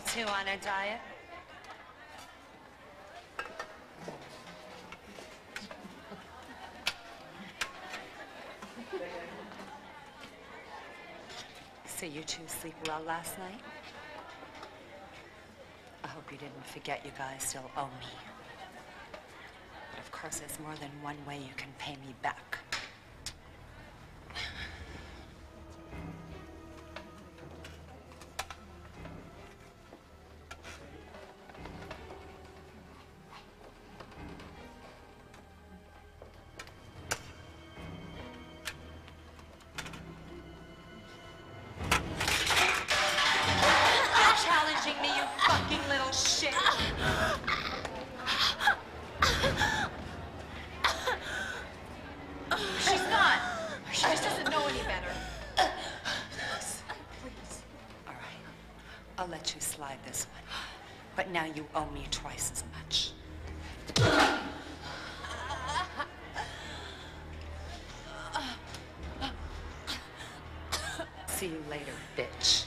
too on a diet. So you two sleep well last night? I hope you didn't forget you guys still owe me. But of course, there's more than one way you can pay me back. Challenging me, you fucking little shit! She's not. She just doesn't know any better. Please all right, I'll let you slide this one. But now you owe me twice as much. See you later, bitch.